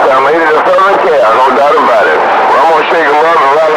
I made it a serve and care, no doubt about it. Well, I'm going to shake them up and rock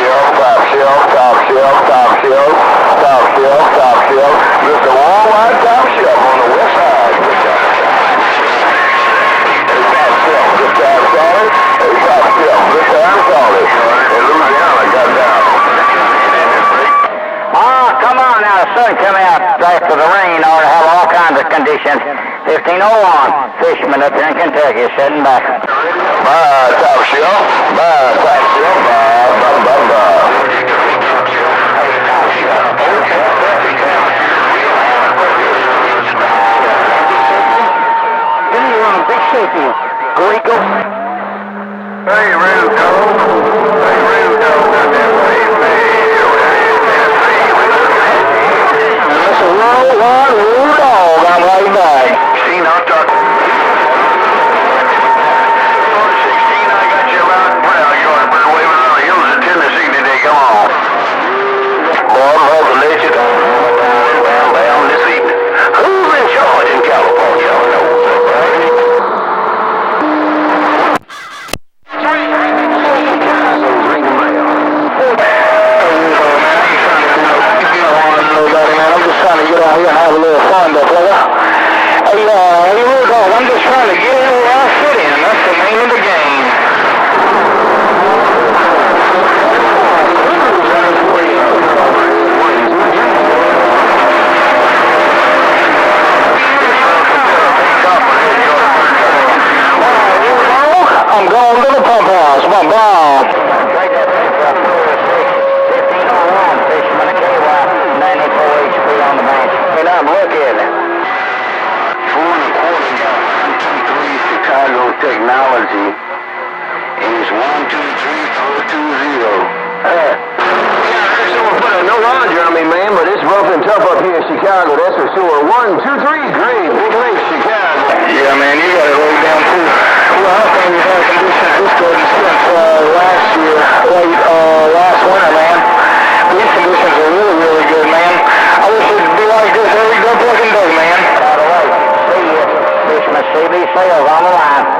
shield, stop shield, stop shield, stop shield, stop shield, stop shield. Just a worldwide stop shield on the west side. Stop shield, just stop solid. Hey, stop shield, just stop solid. In Louisiana, got down. Ah, come on now. The sun coming out after the rain ought to have all kinds of conditions. 1501, Fishman up here in Kentucky sitting back. Bye, top shield. Bye, top A big safety. Glico. Hey, Rudo. Hey, Rudo. Pump house. Bye bye. Hey, now, look at it. Four and a quarter two, three Chicago Technology. And it's one, two, three, four, two, zero. Uh, yeah, there's someone put a no laundry on me, man, but it's rough and tough up here in Chicago, that's for sure. One, two, có nhiều con nó làm.